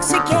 intoxicated.